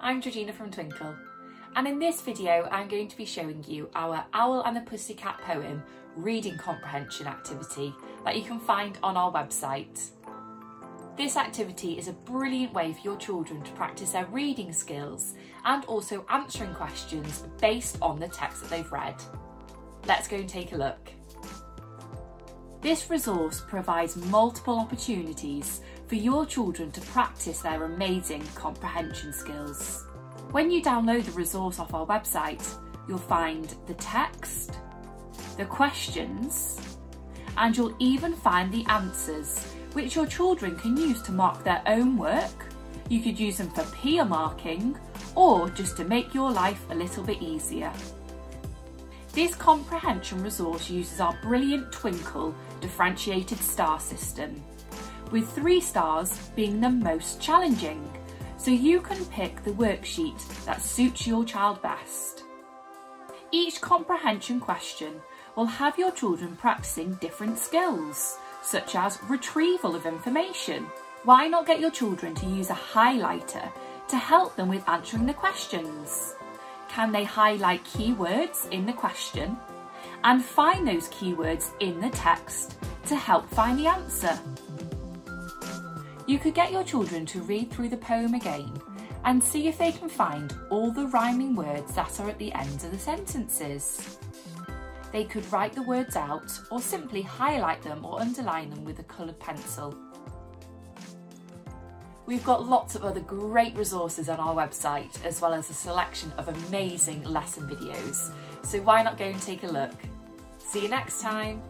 I'm Georgina from Twinkl and in this video I'm going to be showing you our Owl and the Pussycat poem reading comprehension activity that you can find on our website. This activity is a brilliant way for your children to practice their reading skills and also answering questions based on the text that they've read. Let's go and take a look. This resource provides multiple opportunities for your children to practice their amazing comprehension skills. When you download the resource off our website, you'll find the text, the questions, and you'll even find the answers, which your children can use to mark their own work. You could use them for peer marking or just to make your life a little bit easier. This comprehension resource uses our brilliant Twinkl differentiated star system, with three stars being the most challenging so you can pick the worksheet that suits your child best. Each comprehension question will have your children practicing different skills, such as retrieval of information. Why not get your children to use a highlighter to help them with answering the questions? Can they highlight keywords in the question and find those keywords in the text to help find the answer? You could get your children to read through the poem again and see if they can find all the rhyming words that are at the ends of the sentences. They could write the words out or simply highlight them or underline them with a coloured pencil. We've got lots of other great resources on our website as well as a selection of amazing lesson videos, so why not go and take a look? See you next time!